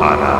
Hana.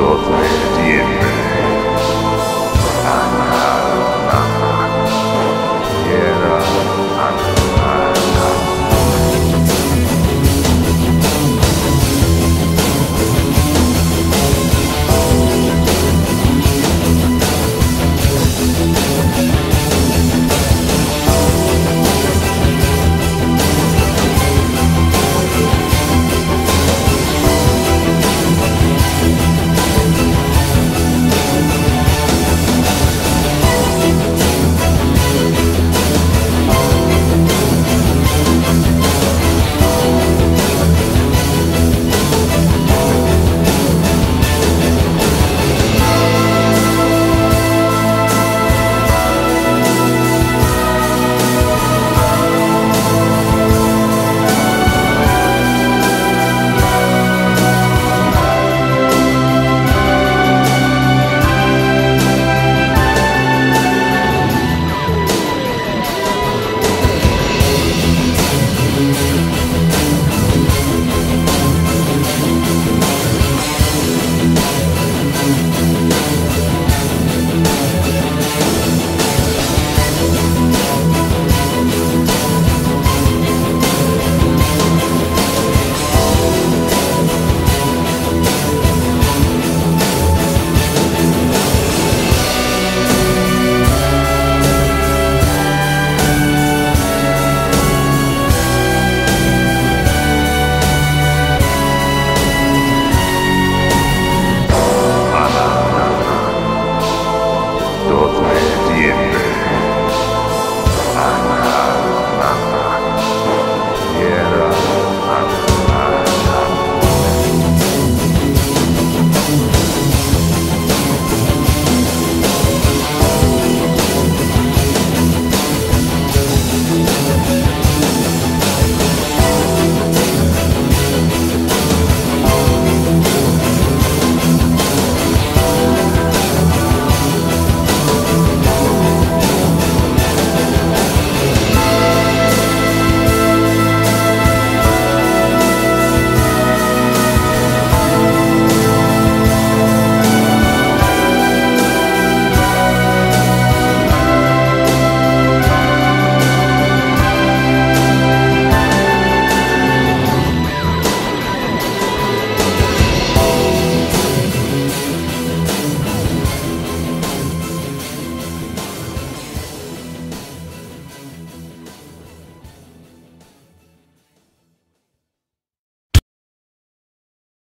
daughter.